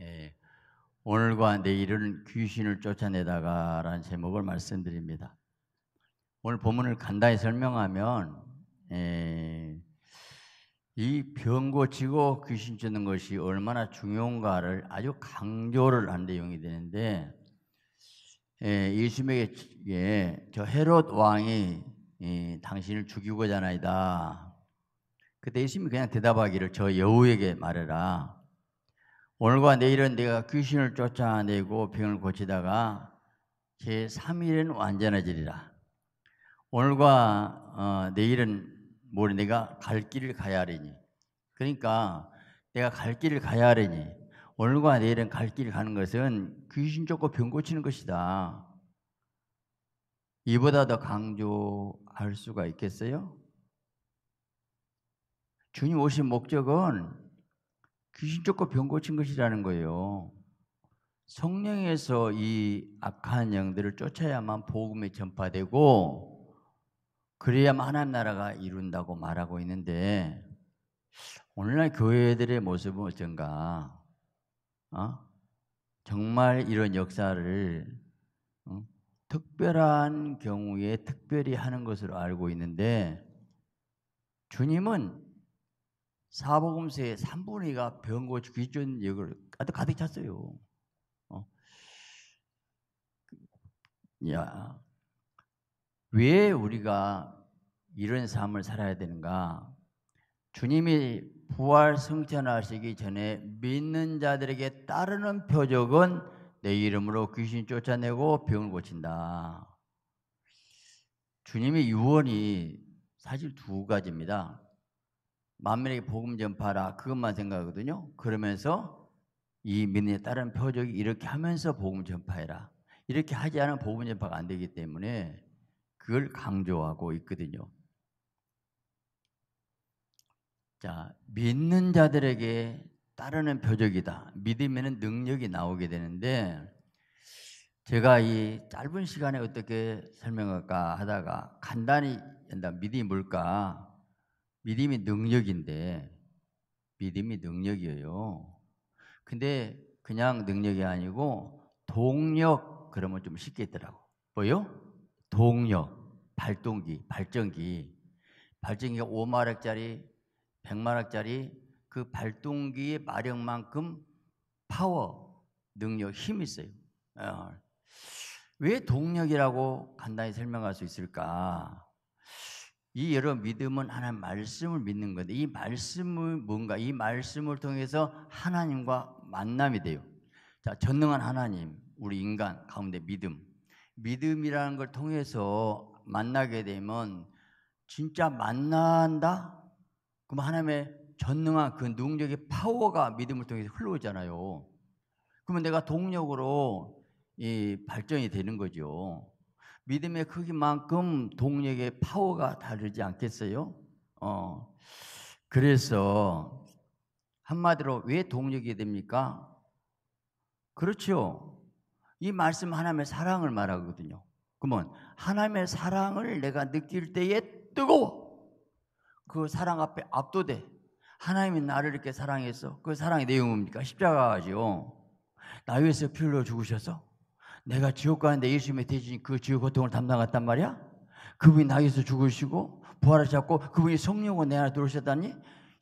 예, 오늘과 내일은 귀신을 쫓아내다가라는 제목을 말씀드립니다. 오늘 본문을 간단히 설명하면 예, 이 병 고치고 귀신 쫓는 것이 얼마나 중요한가를 아주 강조를 한 내용이 되는데 예, 예수님에게 저 헤롯 왕이 예, 당신을 죽이고자 하나이다. 그때 예수님이 그냥 대답하기를 저 여우에게 말해라. 오늘과 내일은 내가 귀신을 쫓아내고 병을 고치다가 제 3일은 완전해지리라. 오늘과 어, 내일은 모레 내가 갈 길을 가야 하리니. 그러니까 내가 갈 길을 가야 하리니. 오늘과 내일은 갈 길을 가는 것은 귀신 쫓고 병 고치는 것이다. 이보다 더 강조할 수가 있겠어요? 주님 오신 목적은 귀신 쫓고 병 고친 것이라는 거예요. 성령에서 이 악한 영들을 쫓아야만 복음이 전파되고 그래야만 하나님 나라가 이룬다고 말하고 있는데 오늘날 교회들의 모습은 어쩐가? 어? 정말 이런 역사를 어? 특별한 경우에 특별히 하는 것으로 알고 있는데 주님은 사복음서의 3분의 2가 병고치 귀전 역을 가득, 가득 찼어요. 어. 야, 왜 우리가 이런 삶을 살아야 되는가? 주님이 부활 승천하시기 전에 믿는 자들에게 따르는 표적은 내 이름으로 귀신 쫓아내고 병을 고친다. 주님의 유언이 사실 두 가지입니다. 만민에게 복음 전파라 그것만 생각하거든요. 그러면서 이 믿음에 따른 표적이 이렇게 하면서 복음 전파해라. 이렇게 하지 않으면 복음 전파가 안 되기 때문에 그걸 강조하고 있거든요. 자, 믿는 자들에게 따르는 표적이다. 믿으면 능력이 나오게 되는데 제가 이 짧은 시간에 어떻게 설명할까 하다가 간단히 믿음이 뭘까 믿음이 능력인데 믿음이 능력이에요. 근데 그냥 능력이 아니고 동력 그러면 좀 쉽게 있더라고. 뭐요? 동력, 발동기, 발전기. 발전기가 5마력짜리, 100마력짜리 그 발동기의 마력만큼 파워, 능력, 힘이 있어요. 어. 왜 동력이라고 간단히 설명할 수 있을까? 이 여러분 믿음은 하나님 말씀을 믿는 건데 이 말씀을 뭔가 이 말씀을 통해서 하나님과 만남이 돼요. 자, 전능한 하나님, 우리 인간 가운데 믿음. 믿음이라는 걸 통해서 만나게 되면 진짜 만난다? 그럼 하나님의 전능한 그 능력의 파워가 믿음을 통해서 흘러오잖아요. 그러면 내가 동력으로 이 발전이 되는 거죠. 믿음의 크기만큼 동력의 파워가 다르지 않겠어요? 어. 그래서 한마디로 왜 동력이 됩니까? 그렇죠. 이 말씀 하나님의 사랑을 말하거든요. 그러면 하나님의 사랑을 내가 느낄 때에 뜨거워. 그 사랑 앞에 압도돼. 하나님이 나를 이렇게 사랑해서 그 사랑의 내용은 뭡니까? 십자가죠. 나 위해서 피 흘려 죽으셔서 내가 지옥 가는데 예수님의 대신 그 지옥 고통을 담당했단 말이야? 그분이 나에서 죽으시고 부활하셨고 그분이 성령으로 내 안에 들어오셨다니?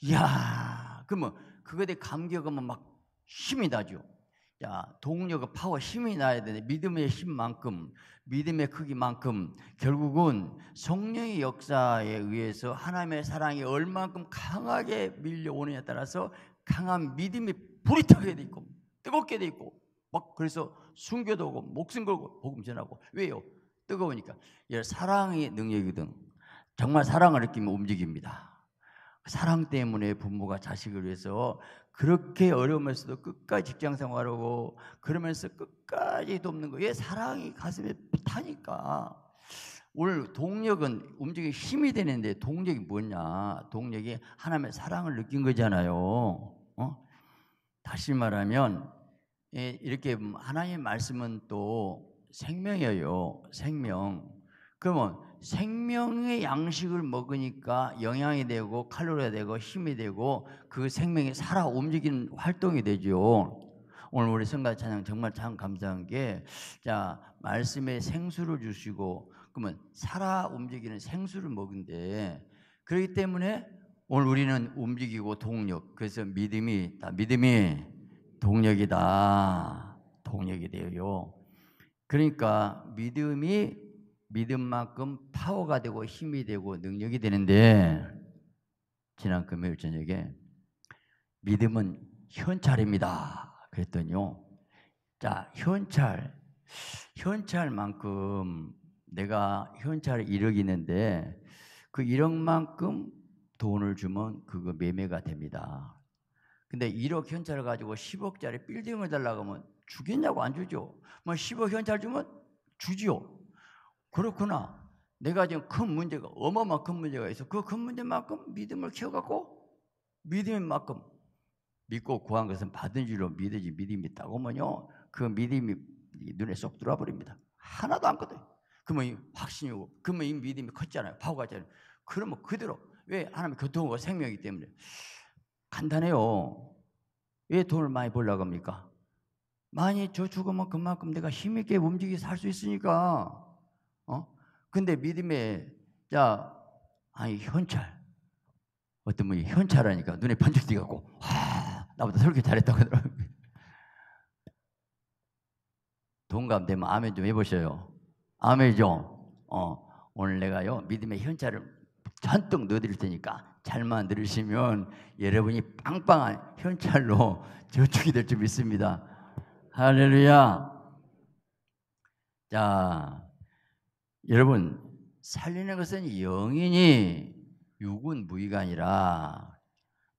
이야, 그러면 그거에 대해 감격하면 막 힘이 나죠. 야, 동력과 파워 힘이 나야 되는데 믿음의 힘만큼 믿음의 크기만큼 결국은 성령의 역사에 의해서 하나님의 사랑이 얼만큼 강하게 밀려오느냐에 따라서 강한 믿음이 불이 타게 돼 있고 뜨겁게 돼 있고 막 그래서 순교도 오고 목숨 걸고 복음 전하고 왜요? 뜨거우니까 사랑의 능력이거든. 정말 사랑을 느끼면 움직입니다. 사랑 때문에 부모가 자식을 위해서 그렇게 어려우면서도 끝까지 직장 생활하고 그러면서 끝까지 돕는 거예요. 사랑이 가슴에 타니까. 오늘 동력은 움직이 힘이 되는데 동력이 뭐냐? 동력이 하나님의 사랑을 느낀 거잖아요. 어? 다시 말하면 예, 이렇게 하나님의 말씀은 또 생명이에요. 생명. 그러면 생명의 양식을 먹으니까 영양이 되고 칼로리가 되고 힘이 되고 그 생명이 살아 움직이는 활동이 되죠. 오늘 우리 성가 찬양 정말 참 감사한 게, 자, 말씀에 생수를 주시고, 그러면 살아 움직이는 생수를 먹은데, 그렇기 때문에 오늘 우리는 움직이고 동력, 그래서 믿음이, 믿음이 동력이다. 동력이 되어요. 그러니까 믿음이 믿음만큼 파워가 되고 힘이 되고 능력이 되는데, 지난 금요일 저녁에 믿음은 현찰입니다. 그랬더니요. 자, 현찰. 현찰만큼 내가 현찰 1억 있는데 그 1억만큼 돈을 주면 그거 매매가 됩니다. 근데 1억 현찰을 가지고 10억짜리 빌딩을 달라고 하면 주겠냐고 안 주죠. 뭐 10억 현찰 주면 주지요. 그렇구나. 내가 지금 큰 문제가 어마어마한 큰 문제가 있어. 그 큰 문제만큼 믿음을 키워갖고 믿음인 만큼 믿고 구한 것은 받은 줄로 믿으지 믿음이 있다고 하면요. 그 믿음이 눈에 쏙 들어와 버립니다. 하나도 안 거든. 그러면 확신이 고 그러면 이 믿음이 컸잖아요. 파워가 잖아요 그러면 그대로 왜 하나님 교통과 생명이기 때문에 간단해요. 왜 돈을 많이 벌려고 합니까? 많이 저 죽으면 그만큼 내가 힘있게 움직이 살 수 있으니까. 어? 근데 믿음에 자 아니 현찰 어떤 분이 현찰하니까 눈에 번쩍 띄갖고 나보다 설교 잘했다고 하더라고요. 동감되면 아멘 좀 해보셔요. 아멘 좀. 어, 오늘 내가요, 믿음의 현찰을 잔뜩 넣어드릴 테니까 잘만 들으시면 여러분이 빵빵한 현찰로 저축이 될 줄 믿습니다. 할렐루야. 자, 여러분, 살리는 것은 영인이 육은 무의가 아니라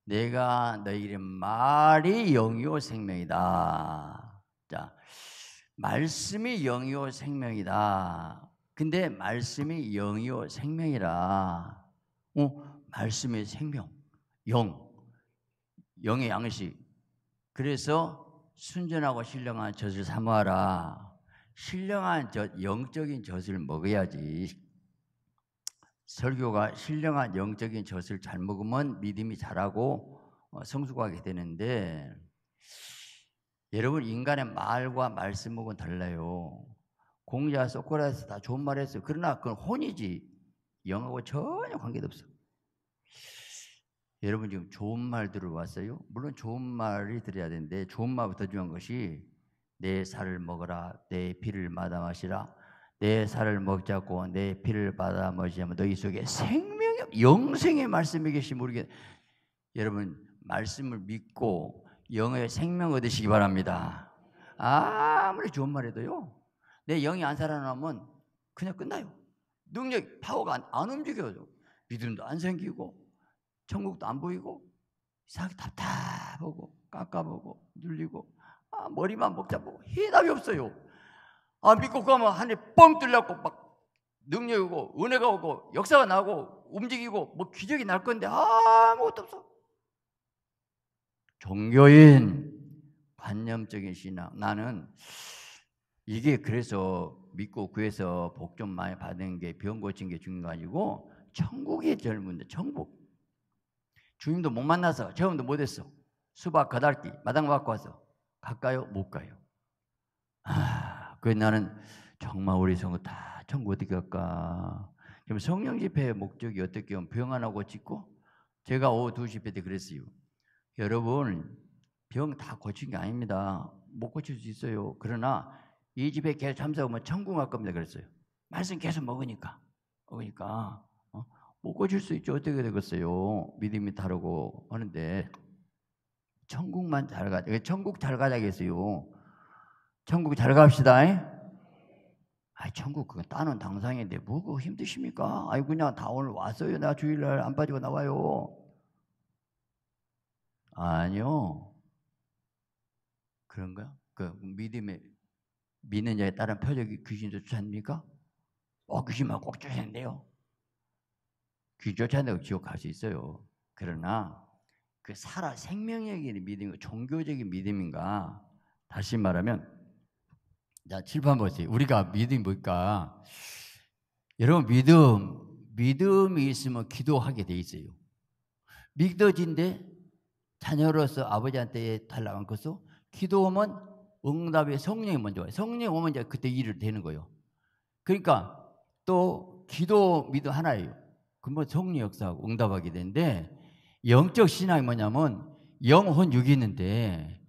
내가 너희를 말이 영이요 생명이다. 자, 말씀이 영이요 생명이다. 근데 말씀이 영이요 생명이라. 어, 말씀의 생명, 영, 영의 양식. 그래서 순전하고 신령한 젖을 사모하라. 신령한 젖, 영적인 젖을 먹어야지. 설교가 신령한 영적인 젖을 잘 먹으면 믿음이 자라고 어, 성숙하게 되는데 여러분 인간의 말과 말씀하고는 달라요. 공자 소크라테스 다 좋은 말 했어요. 그러나 그건 혼이지 영하고 전혀 관계도 없어. 여러분 지금 좋은 말 들어왔어요? 물론 좋은 말이 들어야 되는데 좋은 말부터 중요한 것이 내 살을 먹어라 내 피를 마다 마시라 내 살을 먹자고 내 피를 받아 마시면 너희 속에 생명의 영생의 말씀이 계시 모르겠 여러분 말씀을 믿고 영의 생명 얻으시기 바랍니다. 아무리 좋은 말해도요. 내 영이 안 살아나면 그냥 끝나요. 능력, 파워가 안, 안 움직여요. 믿음도 안 생기고 천국도 안 보이고 이상하게 답답하고 깎아보고 눌리고 아, 머리만 복잡하고 해답이 없어요. 아, 믿고 가면 하늘이 뻥 뚫려갖고 막 능력이 오고 은혜가 오고 역사가 나고 움직이고 뭐 기적이 날 건데 아무것도 없어. 종교인 관념적인 신앙. 나는 이게 그래서 믿고 구해서 복 좀 많이 받은 게 병 고친 게 중요한 거 아니고 천국의 젊은데 천국. 주님도 못 만나서 체험도 못 했어. 수박 거달기 마당 받고 와서 갈까요? 못 가요. 아, 그 나는 정말 우리 성도 다 천국 어떻게 갈까? 그럼 성령 집회의 목적이 어떻게 하면 병 하나 고치고 제가 오후 2시 집회 때 그랬어요. 여러분 병 다 고친 게 아닙니다. 못 고칠 수 있어요. 그러나 이 집에 계속 참석하면 천국 갈 겁니다. 그랬어요. 말씀 계속 먹으니까 먹으니까 어? 못 고칠 수 있죠. 어떻게 되겠어요? 믿음이 다르고 하는데 천국만 잘 가자. 천국 잘 가자겠어요. 천국 잘 갑시다. 아, 천국 그거 따는 당상인데 뭐그 힘드십니까? 아이 그냥 다 오늘 왔어요. 나 주일날 안 빠지고 나와요. 아니요. 그런가? 그 믿음에 믿는 자에 따른 표적이 귀신도 쫓아냅니까? 어, 귀신만 꼭 쫓아낸대요. 귀신 쫓아낸다고 지옥 갈 수 있어요. 그러나 그 살아 생명력의 믿음, 종교적인 믿음인가? 다시 말하면 자, 7번 보세요. 우리가 믿음이 뭘까? 여러분 믿음 믿음이 있으면 기도하게 돼 있어요. 믿어진데 자녀로서 아버지한테 달라간 것도 기도하면 응답의 성령이 먼저 와요. 성령이 오면 이제 그때 일을 되는 거예요. 그러니까 또 기도 믿음 하나예요. 그뭐 성령 역사하고 응답하게 되는데 영적 신앙이 뭐냐면 영혼 육이 있는데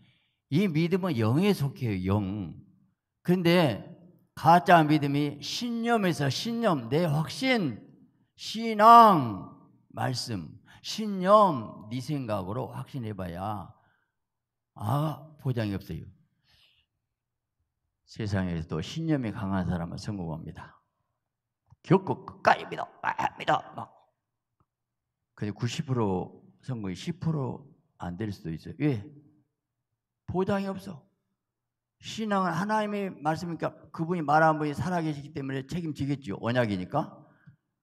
이 믿음은 영에 속해요. 영. 그런데 가짜 믿음이 신념에서 신념, 내 확신, 신앙, 말씀, 신념, 네 생각으로 확신해봐야 아 보장이 없어요. 세상에서도 신념이 강한 사람은 성공합니다. 겪고 끝까지 믿어, 아, 믿어, 막. 근데 90% 성공이 10%안 될 수도 있어요. 왜? 보장이 없어. 신앙은 하나님의 말씀이니까 그분이 말한 분이 살아계시기 때문에 책임지겠죠. 언약이니까.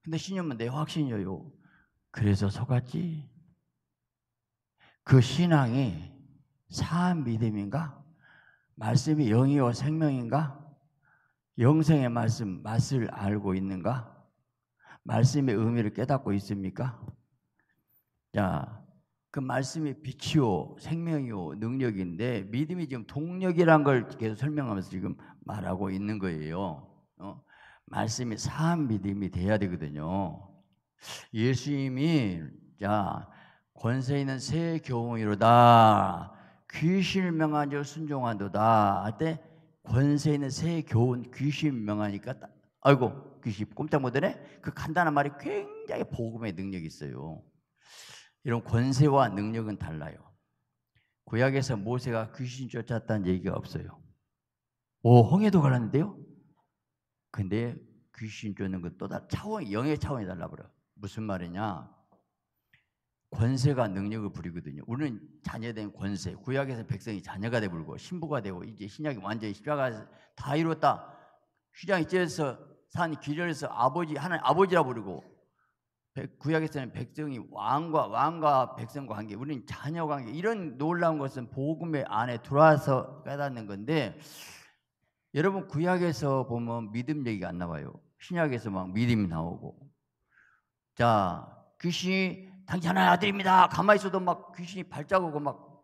근데 신념은 내 확신이에요. 그래서 속았지. 그 신앙이 사한 믿음인가? 말씀이 영이요 생명인가? 영생의 말씀 맛을 알고 있는가? 말씀의 의미를 깨닫고 있습니까? 자, 그 말씀이 빛이요 생명이요 능력인데 믿음이 지금 동력이란 걸 계속 설명하면서 지금 말하고 있는 거예요. 어? 말씀이 사한 믿음이 돼야 되거든요. 예수님이 자 권세 있는 새 교훈이로다 귀신을 명하죠 순종한도다. 할 때 권세 있는 새 교훈 귀신 명하니까 아이고 귀신 꼼짝 못하네. 그 간단한 말이 굉장히 복음의 능력이 있어요. 이런 권세와 능력은 달라요. 구약에서 모세가 귀신 쫓았다는 얘기가 없어요. 오 홍해도 갈랐는데요? 근데 귀신 쫓는 것도 다 차원 영의 차원이 달라버려. 무슨 말이냐 권세가 능력을 부리거든요. 우리는 자녀된 권세, 구약에서 백성이 자녀가 되고 신부가 되고 이제 신약이 완전히 십자가 다 이뤘다. 휘장이 찢어서 산 기절에서 아버지 하나님 아버지라 부르고 구약에서는 백성이 왕과 왕과 백성과 관계, 우리는 자녀 관계 이런 놀라운 것은 복음의 안에 들어와서 깨닫는 건데 여러분 구약에서 보면 믿음 얘기가 안 나와요. 신약에서 막 믿음이 나오고 자 귀신이 당신 하나의 아들입니다. 가만히 있어도 막 귀신이 발자국고 막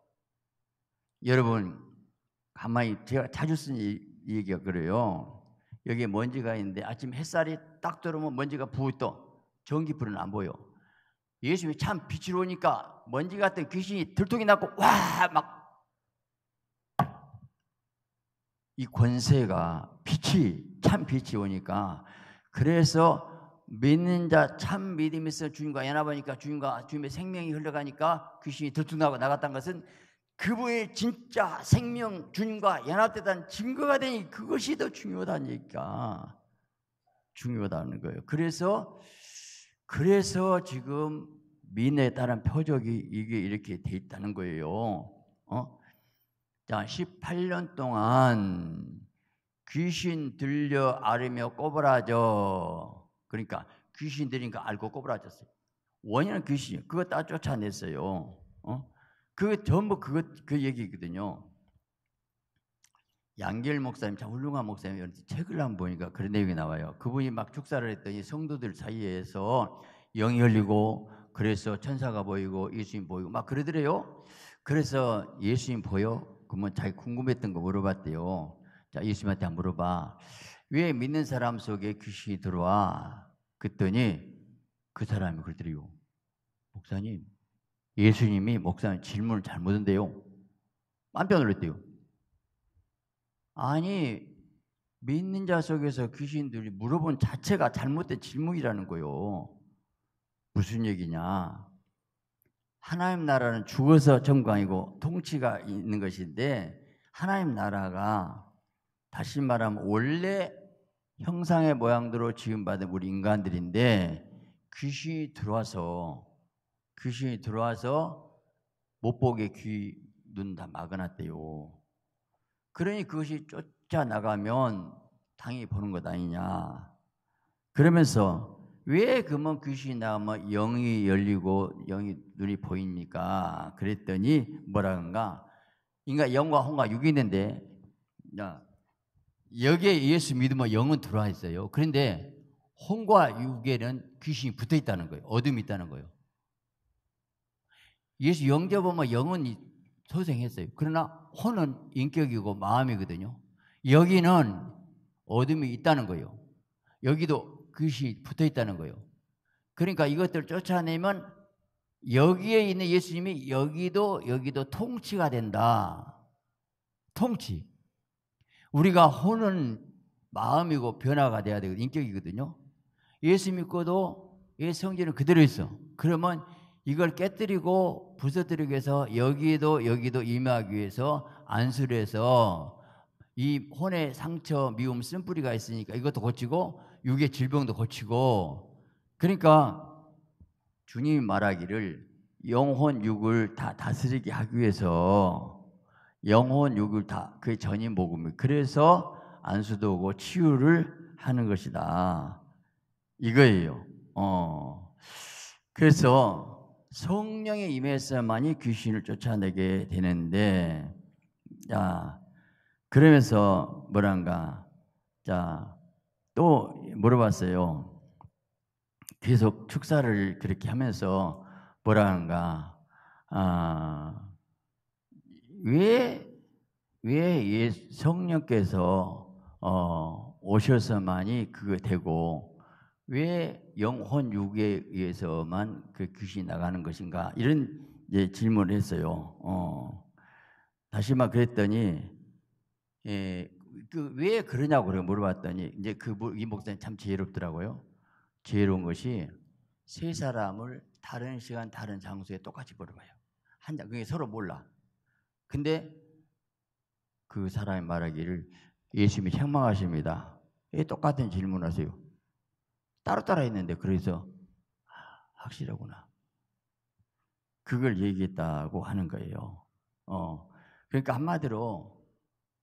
여러분 가만히 제가 자주 쓰는 얘기가 그래요. 여기에 먼지가 있는데 아침 햇살이 딱 들어오면 먼지가 부어떠 전기 불은 안 보여. 예수님이 참 빛이 오니까 먼지 같은 귀신이 들통이 났고 와 막 이 권세가 빛이 참 빛이 오니까 그래서 믿는 자 참 믿음이 있어 주님과 연합하니까 주님과 주님의 생명이 흘러가니까 귀신이 들통나고 나갔다는 것은 그분의 진짜 생명 주님과 연합되다는 증거가 되니 그것이 더 중요하다는 얘기가 중요하다는 거예요. 그래서 그래서 지금 민에 따른 표적이 이게 이렇게 돼 있다는 거예요. 어? 자, 18년 동안 귀신 들려 앓으며 꼬부라져 그러니까 귀신 들이니까 알고 꼬부라졌어요. 원인은 귀신, 그거 다 쫓아냈어요. 어? 그 전부 그거 그 얘기거든요. 양결 목사님 참 훌륭한 목사님 책을 한번 보니까 그런 내용이 나와요. 그분이 막 축사를 했더니 성도들 사이에서 영이 열리고 그래서 천사가 보이고 예수님 보이고 막 그러더래요. 그래서 예수님 보여? 그러면 자기 궁금했던 거 물어봤대요. 자 예수님한테 물어봐. 왜 믿는 사람 속에 귀신이 들어와? 그랬더니 그 사람이 그러더래요. 목사님, 예수님이 목사님 질문을 잘못한대요. 깜짝 놀랐대요. 아니, 믿는 자 속에서 귀신들이 물어본 자체가 잘못된 질문이라는 거요. 무슨 얘기냐? 하나님 나라는 죽어서 정광이고 통치가 있는 것인데 하나님 나라가 다시 말하면 원래 형상의 모양대로 지음받은 우리 인간들인데 귀신이 들어와서 귀신이 들어와서 못 보게 귀, 눈 다 막아놨대요. 그러니 그것이 쫓아나가면 당연히 보는 것 아니냐. 그러면서 왜 그러면 귀신이 나오면 영이 열리고 영이 눈이 보입니까? 그랬더니 뭐라는가? 인간 영과 혼과 육이 있는데 여기에 예수 믿으면 영은 들어와 있어요. 그런데 혼과 육에는 귀신이 붙어 있다는 거예요. 어둠이 있다는 거예요. 예수 영접 보면 영은 소생했어요. 그러나 혼은 인격이고 마음이거든요. 여기는 어둠이 있다는 거예요. 여기도 귀신이 붙어 있다는 거예요. 그러니까 이것들을 쫓아내면 여기에 있는 예수님이 여기도 여기도 통치가 된다. 통치. 우리가 혼은 마음이고 변화가 돼야 되고 인격이거든요. 예수 믿고도 예 성질은 그대로 있어. 그러면 이걸 깨뜨리고 부서뜨리기 위해서 여기도 여기도 임하기 위해서 안수를 해서 이 혼의 상처, 미움, 쓴뿌리가 있으니까 이것도 고치고 육의 질병도 고치고 그러니까 주님이 말하기를 영혼 육을 다 다스리게 하기 위해서 영혼 육을 다 그게 전인 복음이. 그래서 안수도 오고 치유를 하는 것이다. 이거예요. 어. 그래서 성령의 임해서만이 귀신을 쫓아내게 되는데 자 그러면서 뭐란가? 자또 물어봤어요. 계속 축사를 그렇게 하면서 뭐라는가? 아, 왜, 왜 성령께서 어, 오셔서만이 그거 되고 왜 영혼 육에 의해서만 그 귀신이 나가는 것인가 이런 이제 질문을 했어요. 어. 다시 말 그랬더니 예, 그 왜 그러냐고 물어봤더니 이제 그 이 목사님 참 지혜롭더라고요. 지혜로운 것이 세 사람을 다른 시간 다른 장소에 똑같이 물어봐요. 한 장, 그게 서로 몰라. 근데 그 사람이 말하기를 예수님이 책망하십니다. 왜 똑같은 질문하세요? 따로따로 했는데 그래서 아, 확실하구나. 그걸 얘기했다고 하는 거예요. 어. 그러니까 한마디로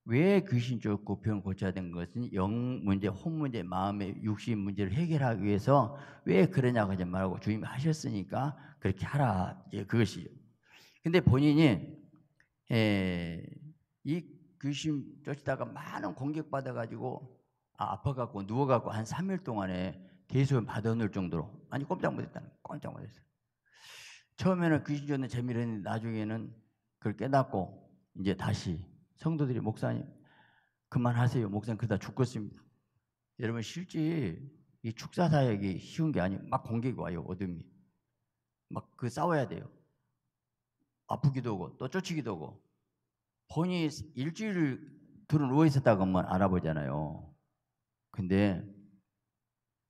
왜 귀신 쫓고 병 고쳐야 된 것은 영 문제, 혼 문제, 마음의 육신 문제를 해결하기 위해서 왜 그러냐고 하지 말고 주님이 하셨으니까 그렇게 하라. 예, 그것이. 근데 본인이 에, 이 귀신 쫓다가 많은 공격받아 가지고 아, 아파갖고 누워갖고 한 3일 동안에 대수를 받아놓을 정도로 아니 꼼짝 못했다는 꼼짝 못했어요. 처음에는 귀신 쫓는 재미를 했는데 나중에는 그걸 깨닫고 이제 다시 성도들이 목사님 그만하세요. 목사님 그다 죽겠습니다. 여러분 실제 이 축사 사역이 쉬운 게 아니에요. 막 공격이 와요. 어둠이. 막 그 싸워야 돼요. 아프기도 하고 또 쫓기도 하고 본인이 일주일 들어 누워 있었다고 만 알아보잖아요. 근데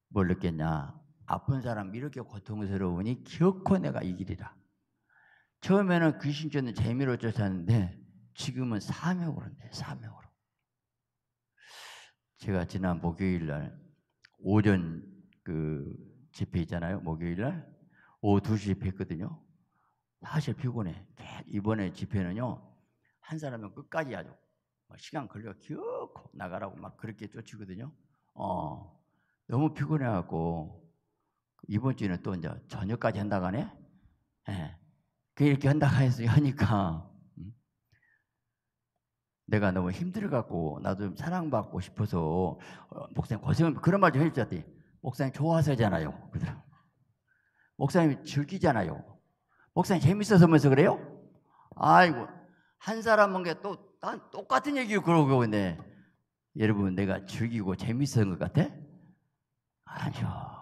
뭘 느꼈냐? 아픈 사람 이렇게 고통스러우니 기어코 내가 이기리라. 처음에는 귀신 쫓는 재미로 쫓았는데 지금은 사명으로 내 사명으로. 제가 지난 목요일 날 오전 그 집회 있잖아요. 목요일 날 오후 2시 집회 했거든요. 사실 피곤해. 이번에 집회는요. 한 사람은 끝까지 아주 시간 걸려 기어코 나가라고 막 그렇게 쫓이거든요. 어. 너무 피곤해 갖고 이번 주에는 또 이제 저녁까지 한다고 하네. 예. 네. 이렇게 한다고 해서 하니까 내가 너무 힘들어갖고 나도 좀 사랑받고 싶어서 어, 목사님 고생 그런 말 좀 해주셨더니 목사님. 그러더라. 목사님 즐기잖아요. 목사님 재밌어서 면서 그래요? 아이고 한 사람은 게또 똑같은 얘기 그러고 있네. 여러분 내가 즐기고 재밌었던 것 같아? 아니요.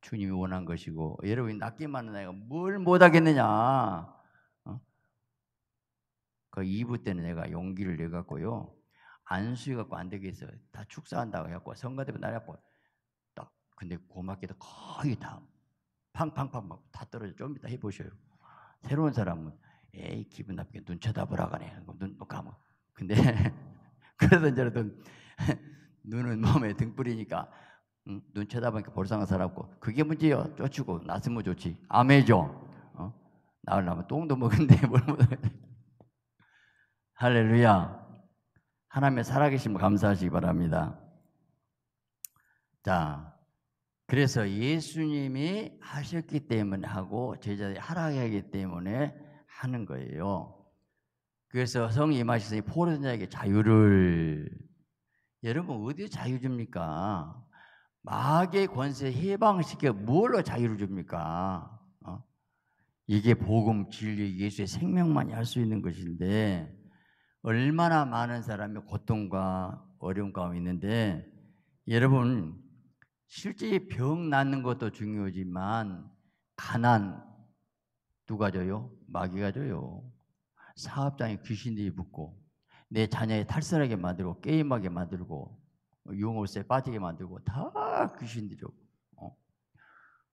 주님이 원한 것이고 여러분이 낫기만 은 내가 뭘 못하겠느냐. 그 2부 때는 내가 용기를 내갖고요. 안수해 갖고 안 되겠어. 다 축사한다고 해갖고 성가대로 나갖고 딱 근데 고맙게도 거의 다 팡팡팡 막 다 떨어져. 좀 이따 해보셔요. 새로운 사람은 에이 기분 나쁘게 눈 쳐다보라 가네. 눈 감아. 근데 그래서 이제는 눈은 몸에 등불이니까 응? 눈 쳐다보니까 볼상한 사람고 그게 문제요. 쫓고 나으면 좋지. 아메죠. 어? 나으려면 똥도 먹는데 뭘 못. 할렐루야. 하나님의 살아계심 감사하시기 바랍니다. 자, 그래서 예수님이 하셨기 때문에 하고 제자들이 하라게 하기 때문에 하는 거예요. 그래서 성 임하시더니 포로자에게 자유를 여러분 어디 자유 줍니까? 마귀의 권세 해방시켜 무엇로 자유를 줍니까? 어? 이게 복음, 진리, 예수의 생명만이 할 수 있는 것인데 얼마나 많은 사람이 고통과 어려움 가운데 있는데 여러분 실제 병 낫는 것도 중요하지만 가난 누가 줘요? 마귀가 줘요. 사업장에 귀신들이 붙고 내 자녀의 탈선하게 만들고 게임하게 만들고 유흥업소에 빠지게 만들고 다 귀신들이 어?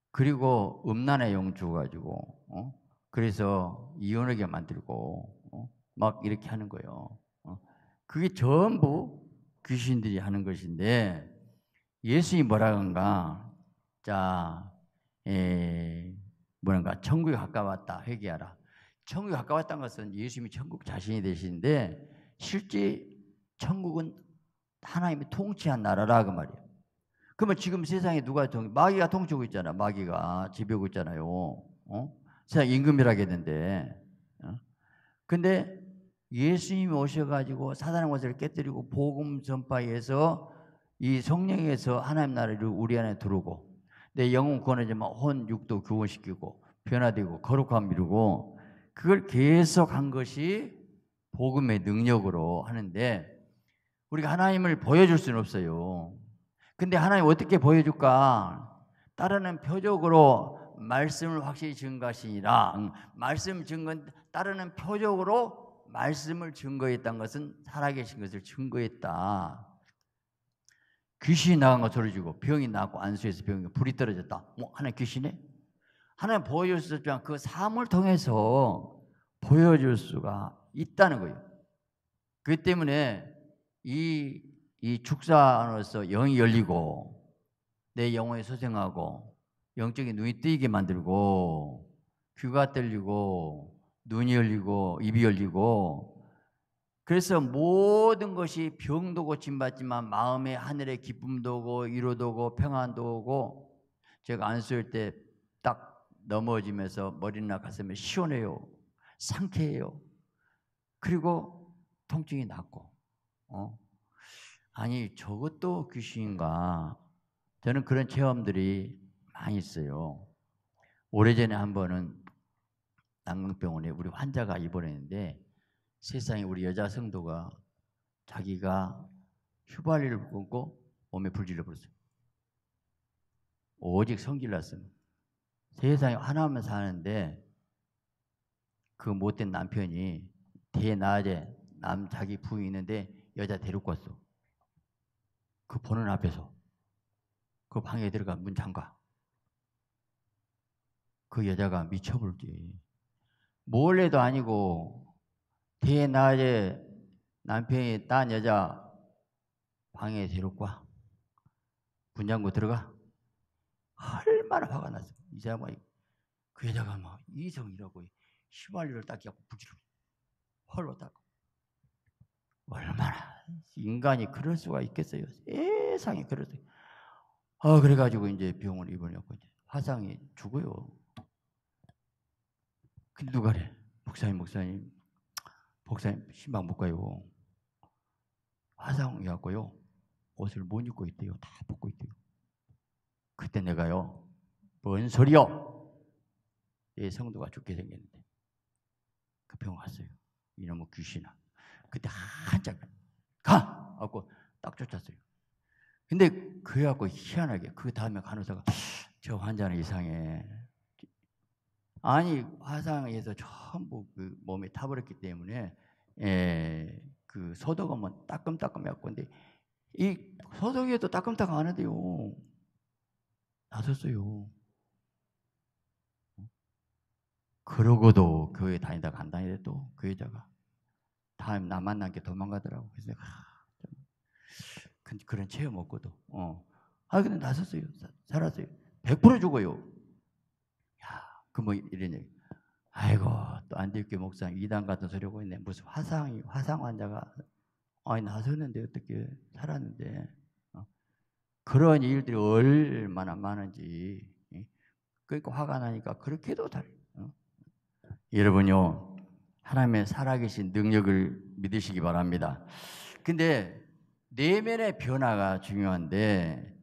그리고 음란의 영 줘가지고 어? 그래서 이혼하게 만들고 어? 막 이렇게 하는 거예요. 어? 그게 전부 귀신들이 하는 것인데 예수님 뭐라 그런가? 자, 에, 뭐란가? 천국에 가까웠다. 회개하라. 천국에 가까웠다는 것은 예수님이 천국 자신이 되시는데 실제 천국은 하나님이 통치한 나라라 그 말이에요. 그러면 지금 세상에 누가 통 마귀가 통치하고 있잖아. 마귀가 지배하고 있잖아요. 어? 세상 임금이라게 했는데. 어? 근데 예수님이 오셔가지고 사단의 것을 깨뜨리고 복음 전파에서 이 성령에서 하나님 나라를 우리 안에 들어오고 내 영혼 구원하지만 혼 육도 교원시키고 변화되고 거룩함 이루고 그걸 계속 한 것이 복음의 능력으로 하는데 우리가 하나님을 보여줄 수는 없어요. 근데 하나님 어떻게 보여줄까? 따르는 표적으로 말씀을 확실히 증거하시니라. 말씀 증거 따르는 표적으로 말씀을 증거했다는 것은 살아계신 것을 증거했다. 귀신이 나간 거 소리 주고 병이 나고 안수에서 병이 불이 떨어졌다. 뭐 하나 귀신이? 하나님 보여줬지만 그 삶을 통해서 보여줄 수가 있다는 거예요. 그 때문에 이, 이 축사로서 영이 열리고 내 영혼이 소생하고 영적인 눈이 뜨이게 만들고 귀가 들리고 눈이 열리고 입이 열리고 그래서 모든 것이 병도 고침받지만 마음의 하늘의 기쁨도 오고 위로도 오고 평안도 오고 제가 안수할 때 딱 넘어지면서 머리나 가슴이 시원해요. 상쾌해요. 그리고 통증이 낫고 어? 아니 저것도 귀신인가? 저는 그런 체험들이 많이 있어요. 오래전에 한 번은 난강병원에 우리 환자가 입원했는데 세상에 우리 여자 성도가 자기가 휘발유를 뿜고 몸에 불질러 버렸어요. 오직 성질났으면 세상에 하나만 사는데 그 못된 남편이 대낮에 남 자기 부인 있는데 여자 데리고 왔어. 그 보는 앞에서 그 방에 들어가 문 잠가. 그 여자가 미쳐버렸지. 몰래도 아니고 대 낮에 남편이 딴 여자 방에 데리고 와. 문 잠고 들어가. 얼마나 화가 났어. 이 사람이 그 여자가 막 이성이라고 휘발유를 딱 갖고 부지러 헐로 딱 얼마나 인간이 그럴 수가 있겠어요. 세상에 그럴 수. 아 그래가지고 이제 병원 입원했고 이제 화상이 죽어요. 근데 누가 그래? 목사님, 목사님, 목사님 신방 못 가요. 화상이었고요. 옷을 못 입고 있대요. 다 벗고 있대요. 그때 내가요. 뭔 소리요? 내 성도가 죽게 생겼는데 그 병원 갔어요. 이놈의 귀신아. 그때 한참 가! 하고 딱 쫓았어요. 근데 그래갖고 희한하게 그 다음에 간호사가 저 환자는 이상해. 아니 화상에서 전부 그 몸에 타버렸기 때문에 에, 그 소독하면 따끔따끔 해갖고 근데 이 소독해도 따끔따끔 안 하대요. 나섰어요. 그러고도 교회 다니다 간다니래 또그 여자가 다음 나 만난 게 도망가더라고. 그래서 내가 그, 그런 체험 없거든. 어. 아 근데 나섰어요. 살았어요. 100% 죽어요. 야, 그뭐 이런 얘기. 아이고 또 안디옥교 목사님 이단 같은 소리 하고 있네. 무슨 화상이 화상 환자가 아니 나섰는데 어떻게 살았는데 어. 그런 일들이 얼마나 많은지 그러니까 화가 나니까 그렇게도 잘 어. 여러분요 하나님의 살아계신 능력을 믿으시기 바랍니다. 근데 내면의 변화가 중요한데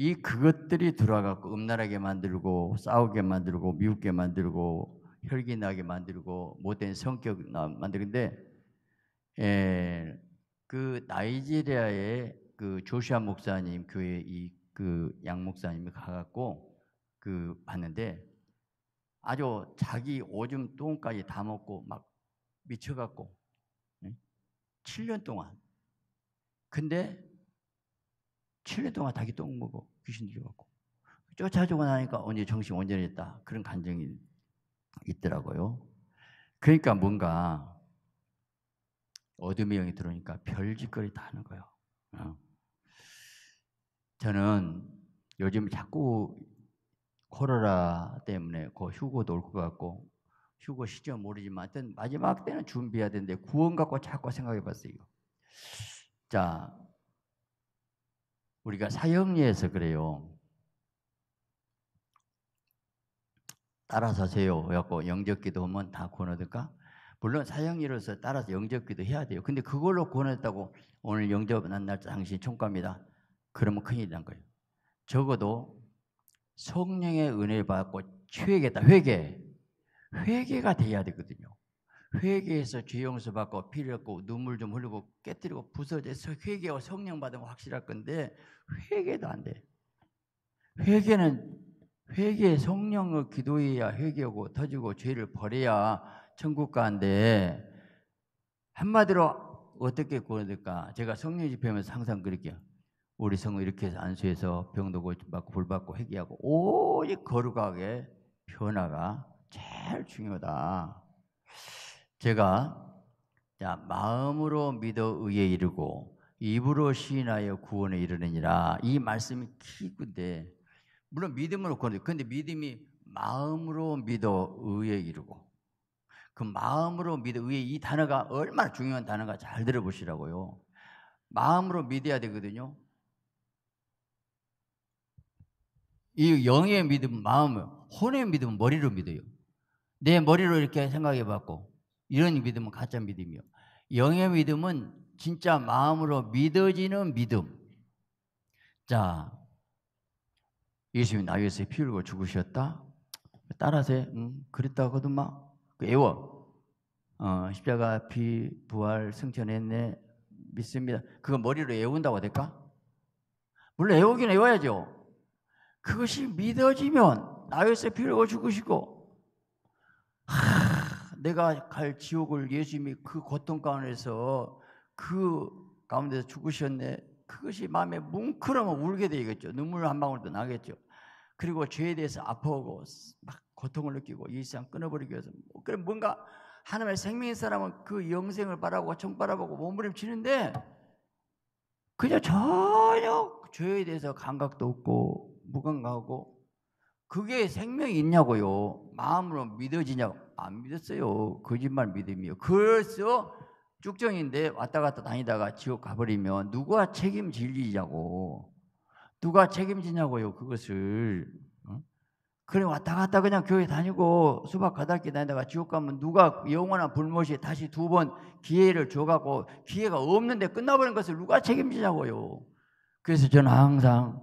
이 그것들이 들어와갖고 음란하게 만들고 싸우게 만들고 미웃게 만들고 혈기나게 만들고 못된 성격 만들는데 예, 그 나이지리아의 그 조시아 목사님 교회 이그 양 목사님이 가갖고 그 봤는데 아주 자기 오줌 똥까지 다 먹고 막 미쳐갖고 7년 동안. 근데 7년 동안 닭이 똥 먹어 귀신 들여갖고 쫓아주고 나니까 언제 정신 온전했다 그런 감정이 있더라고요. 그러니까 뭔가 어둠의 영이 들어오니까 별짓거리 다 하는 거예요. 어. 저는 요즘 자꾸 코로나 때문에 그 휴고도 올 것 같고 휴고 시점 모르지만 마지막 때는 준비해야 되는데 구원 갖고 자꾸 생각해 봤어요. 자, 우리가 사형리에서 그래요. 따라서 세요. 그래갖고 영접기도 하면 다 얻을까? 물론 사형리로서 따라서 영접기도 해야 돼요. 근데 그걸로 구원했다고 오늘 영접 난날 당신 총과입니다. 그러면 큰일이 난 거예요. 적어도 성령의 은혜를 받고 회개다. 회개. 회개가 돼야 되거든요. 회개해서 죄 용서 받고 피 흘렸고 눈물 좀 흘리고 깨뜨리고 부서져서 회개하고 성령 받으면 확실할 건데 회개도 안 돼. 회개는 회개 성령을 기도해야 회개하고 터지고 죄를 버려야 천국 가는데 한마디로 어떻게 구원될까? 제가 성령 집회하면서 항상 그렇게요. 우리 성을 이렇게 해서 안수해서 병도 고침받고 불받고 회개하고 오직 거룩하게 변화가 제일 중요하다. 제가 자, 마음으로 믿어 의에 이르고 입으로 시인하여 구원에 이르느니라 이 말씀이 키인데 물론 믿음으로 구원 근데 믿음이 마음으로 믿어 의에 이르고 그 마음으로 믿어 의에 이 단어가 얼마나 중요한 단어가 잘 들어보시라고요. 마음으로 믿어야 되거든요. 이 영의 믿음은 마음을, 혼의 믿음은 머리로 믿어요. 내 머리로 이렇게 생각해 봤고, 이런 믿음은 가짜 믿음이요. 영의 믿음은 진짜 마음으로 믿어지는 믿음. 자, 예수님이 나 위해서 피 흘고 죽으셨다? 따라서, 음, 그랬다거든 그 애워. 어, 십자가 피 부활 승천했네. 믿습니다. 그거 머리로 애운다고 될까? 물론 애우긴 애워야죠. 그것이 믿어지면 나 위해서 피 흘고 죽으시고, 하, 내가 갈 지옥을 예수님이 그 고통 가운데서 그 가운데서 죽으셨네. 그것이 마음에 뭉클하면 울게 되겠죠. 눈물 한 방울도 나겠죠. 그리고 죄에 대해서 아파하고 막 고통을 느끼고 이 세상 끊어버리기 위해서 그럼 뭔가 하나님의 생명의 사람은 그 영생을 바라고 청 바라보고 몸부림치는데 그냥 전혀 죄에 대해서 감각도 없고 무감각하고 그게 생명이 있냐고요. 마음으로 믿어지냐고 안 믿었어요. 거짓말 믿음이요. 그래서 쭉정인데 왔다 갔다 다니다가 지옥 가버리면 누가 책임질리냐고 누가 책임지냐고요 그것을 어? 그래 왔다 갔다 그냥 교회 다니고 수박 가닥기 다니다가 지옥 가면 누가 영원한 불못이 다시 두 번 기회를 줘갖고 기회가 없는데 끝나버린 것을 누가 책임지냐고요 그래서 저는 항상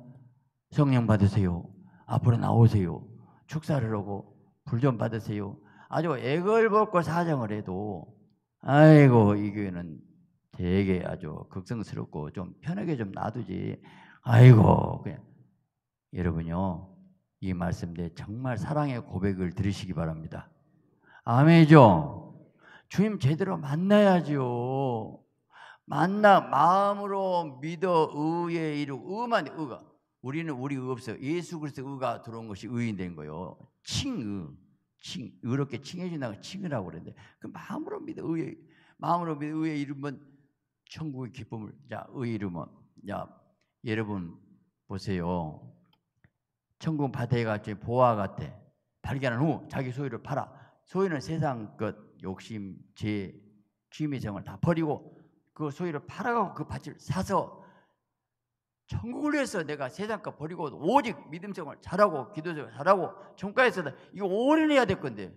성령 받으세요 앞으로 나오세요 축사를 하고 불 좀 받으세요 아주 애걸 벗고 사정을 해도 아이고 이 교회는 되게 아주 극성스럽고 좀 편하게 좀 놔두지. 아이고 그냥 여러분요 이 말씀대 정말 사랑의 고백을 들으시기 바랍니다. 아멘이죠. 주님 제대로 만나야죠. 만나 마음으로 믿어 의에 이르고 의만 의가 우리는 우리 의 없어요. 예수 그리스도 의가 들어온 것이 의인 된 거예요. 칭의. 칭, 의롭게 칭해진다고 칭이라고 그러는데 그 마음으로 믿어 의의 마음으로 믿어 의의 이름은 천국의 기쁨을 자 의 이름은 야 여러분 보세요. 천국 바다에 같이 보아 같아. 발견한 후 자기 소유를 팔아. 소유는 세상 것 욕심 제 취미생을 다 버리고 그 소유를 팔아가고 그 밭을 사서 천국을 위해서 내가 세상 거 버리고 오직 믿음 생활 잘하고 기도 생활 잘하고 종가에서 이거 오래 해야 될 건데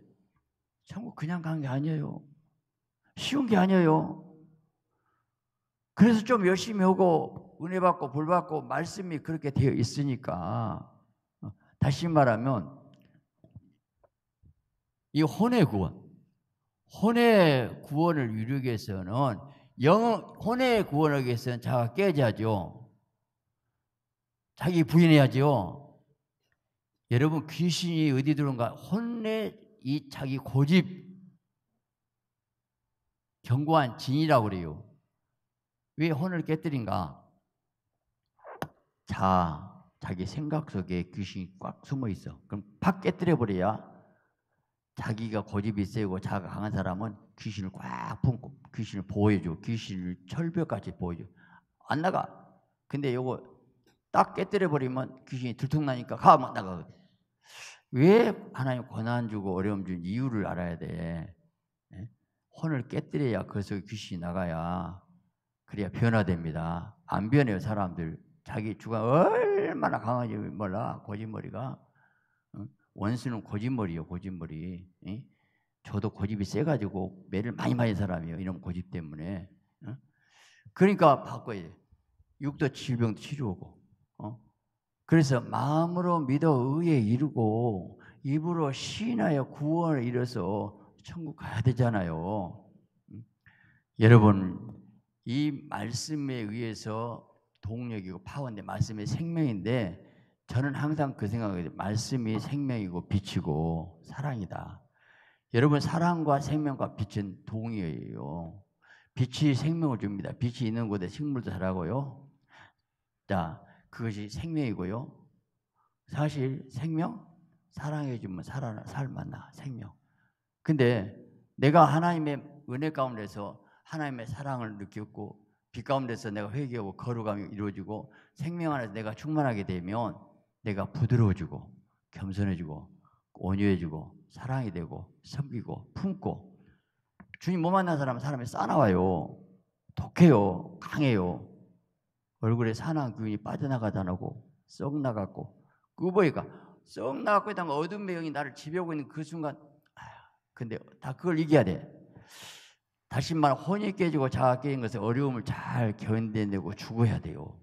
천국 그냥 간 게 아니에요. 쉬운 게 아니에요. 그래서 좀 열심히 하고 은혜 받고 볼 받고 말씀이 그렇게 되어 있으니까 어, 다시 말하면 이 혼의 구원, 혼의 구원을 이루기 위해서는 영 혼의 구원을 위해서는 자가 깨져야죠. 자기 부인해야죠. 여러분 귀신이 어디 들어온가? 혼의 이 자기 고집 견고한 진이라고 그래요. 왜 혼을 깨뜨린가? 자, 자기 생각 속에 귀신이 꽉 숨어 있어. 그럼 팍 깨뜨려 버려야 자기가 고집이 세고 자가 강한 사람은 귀신을 꽉 품고 귀신을 보호해줘. 귀신을 철벽같이 보호해줘. 안 나가. 근데 요거 딱 깨뜨려 버리면 귀신이 들통나니까 가면 나가거든. 왜 하나님 고난 주고 어려움 준 이유를 알아야 돼. 예? 혼을 깨뜨려야 그 속에 귀신이 나가야 그래야 변화됩니다. 안 변해요 사람들. 자기 주가 얼마나 강한지 몰라 고집머리가 원수는 고집머리요 고집머리. 저도 고집이 세가지고 매를 많이 많이 사람이에요. 이런 고집 때문에. 그러니까 바꿔야 돼. 육도 질병도 치료하고. 어? 그래서 마음으로 믿어 의에 이루고 입으로 시인하여 구원을 이뤄서 천국 가야 되잖아요. 여러분 이 말씀에 의해서 동력이고 파워인데 말씀이 생명인데 저는 항상 그 생각을 해요. 말씀이 생명이고 빛이고 사랑이다. 여러분 사랑과 생명과 빛은 동의예요. 빛이 생명을 줍니다. 빛이 있는 곳에 식물도 자라고요. 자, 그것이 생명이고요. 사실 생명 사랑해 주면 살아 살만나 생명. 근데 내가 하나님의 은혜 가운데서 하나님의 사랑을 느꼈고 빛 가운데서 내가 회개하고 거룩함이 이루어지고 생명 안에서 내가 충만하게 되면 내가 부드러워지고 겸손해지고 온유해지고 사랑이 되고 섬기고 품고 주님 못 만난 사람은 사람이 싸나와요. 독해요. 강해요. 얼굴에 산한 기운이 빠져나가다나고 썩 나갔고 그보니까 썩 나갔고 있다가 어둠 매형이 나를 지배하고 있는 그 순간 근데 다 그걸 이겨야 돼. 다시 말 혼이 깨지고 자가 깨진 것은 어려움을 잘 견뎌내고 죽어야 돼요.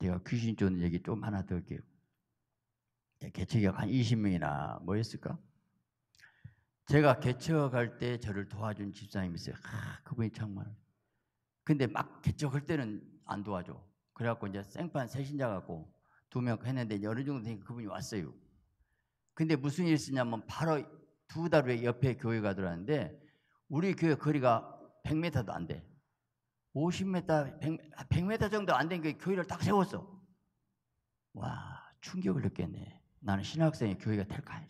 제가 귀신 쫓는 얘기 좀 하나 더 할게요. 개척이 한 20명이나 모였을까? 제가 개척할 때 저를 도와준 집사님이 있어요. 아, 그분이 정말. 근데 막 개척할 때는 안 도와줘. 그래갖고 이제 생판 세신자 갖고 두 명 했는데 어느 정도 되니까 그분이 왔어요. 근데 무슨 일이 있었냐면 바로 두 달 후에 옆에 교회가 들어왔는데 우리 교회 거리가 100m도 안 돼. 50m, 100, 100m 정도 안 된 교회를 딱 세웠어. 와, 충격을 느꼈네. 나는 신학생이 교회가 될까?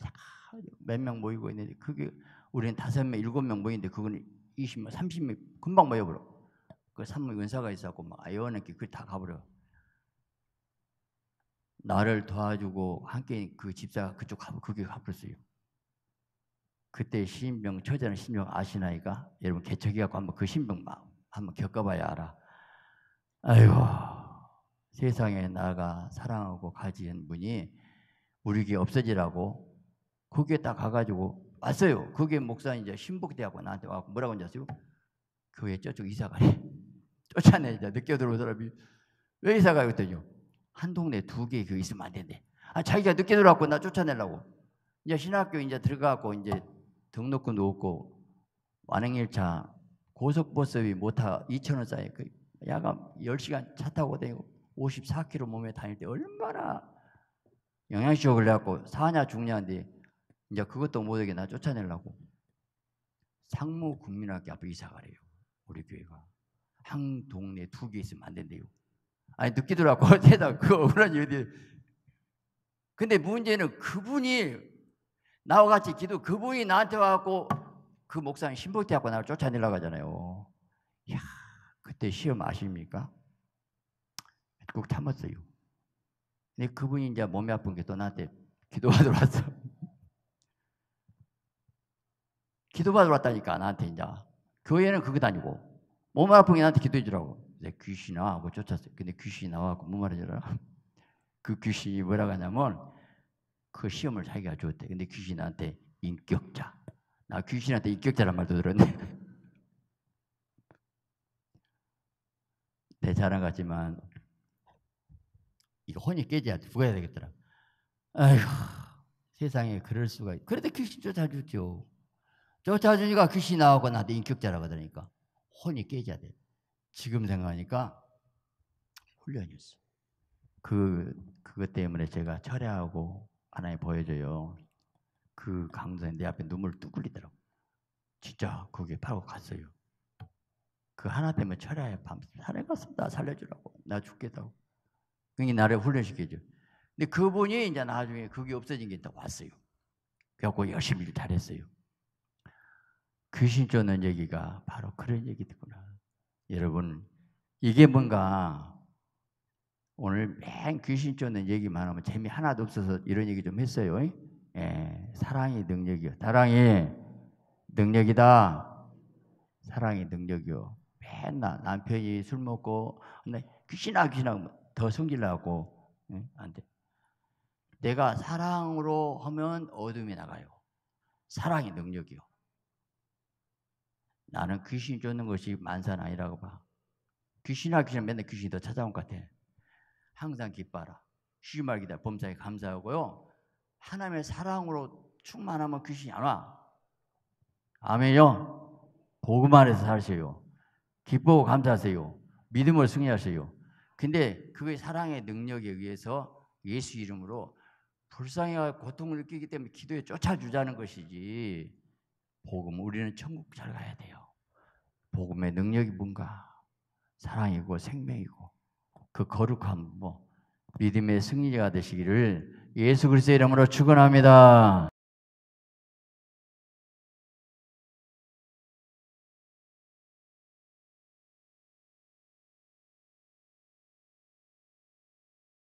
몇 명 모이고 있는데 그게 우리는 다섯 명, 일곱 명 모이는데 그거는 20명, 30명 금방 모여버려. 그 산물 은사가 있었고 막 아이언에게 그다 가버려. 나를 도와주고 함께 그 집사가 그쪽 가버 그게 가버렸어요. 그때 신병 처자는 신병 아시나이가 여러분 개척이 갖고 한번 그 신병 한번 겪어봐야 알아. 아이고 세상에 나가 사랑하고 가진 분이 우리 교 없어지라고 거기에 딱 가가지고 왔어요. 그게 목사 이제 신복대하고 나한테 와고 뭐라고 하셨어요? 교회 저쪽 이사 가래. 쫓아내자 늦게 들어온 사람이 왜 이사? 그랬더니 한 동네 두개그 있으면 안 된대. 아 자기가 늦게 들어왔고 나 쫓아내려고. 이제 신학교 이제 들어가고 이제 등록금도 없고 완행일차 고속버스비 못타 2천원 짜리 그 야간 10시간 차 타고 다니고 54km 몸에 다닐 때 얼마나 영양식을 해갖고 사냐 죽냐인데 이제 그것도 못하게 나 쫓아내려고 상무 국민학교 앞에 이사 가래요 우리 교회가 한 동네 두개 있으면 안 된대요. 아니 늦게 들어왔고 어디다 그거 억울한 근데 문제는 그분이 나와 같이 기도 그분이 나한테 와갖고 그 목사님 신복대학교 나를 쫓아내려고 하잖아요. 야 그때 시험 아십니까? 꼭 참았어요. 근데 그분이 이제 몸이 아픈 게 또 나한테 기도받으러 왔어. 기도받으러 왔다니까 나한테 이제. 교회는 그거 다니고 몸 아픈 게 나한테 기도해 주라고. 내 귀신아 하고 쫓았어요. 근데 귀신이 나와갖고 뭐 말해줘라 그 귀신이 뭐라고 하냐면 그 시험을 자기가 줬대. 근데 귀신이 나한테 인격자. 나 귀신한테 인격자란 말도 들었네. 내 자랑 같지만 이거 혼이 깨져야 죽어야 되겠더라. 아이고 세상에 그럴 수가. 있- 그래도 귀신 쫓아주죠. 쫓아주니까 귀신 나오고 나도 인격자라고 그러니까 혼이 깨져야 돼. 지금 생각하니까 훈련이었어. 그 그것 때문에 제가 철회하고 하나님 보여줘요. 그 강도에 내 앞에 눈물 뚝 흘리더라고. 진짜 거기에 팔고 갔어요. 그 하나 때문에 철야에 밤 살아갔습니다. 살려주라고. 나 죽겠다고. 그게 나를 훈련시켜줘. 근데 그분이 이제 나중에 그게 없어진 게 또 왔어요. 그래갖고 열심히 일 잘했어요. 귀신 쫓는 얘기가 바로 그런 얘기구나. 여러분, 이게 뭔가 오늘 맨 귀신 쫓는 얘기만 하면 재미 하나도 없어서 이런 얘기 좀 했어요. 예, 사랑이 능력이요. 사랑이 능력이다. 사랑이 능력이요. 맨날 남편이 술 먹고 귀신아 귀신아 더 숨기려고 응? 안 돼. 내가 사랑으로 하면 어둠이 나가요. 사랑이 능력이요. 나는 귀신 쫓는 것이 만산 아니라고 봐. 귀신아 귀신아 맨날 귀신이 더 찾아온 것 같아. 항상 기뻐라. 쉬지 말기다. 범사에 감사하고요. 하나님의 사랑으로 충만하면 귀신이 안 와. 아멘요. 복음 안에서 사세요. 기뻐하고 감사하세요. 믿음을 승리하세요. 근데 그의 사랑의 능력에 의해서 예수 이름으로 불쌍해와 고통을 느끼기 때문에 기도에 쫓아주자는 것이지. 복음 우리는 천국 잘 가야 돼요. 복음의 능력이 뭔가 사랑이고 생명이고 그 거룩함 뭐 믿음의 승리자가 되시기를 예수 그리스도의 이름으로 축원합니다.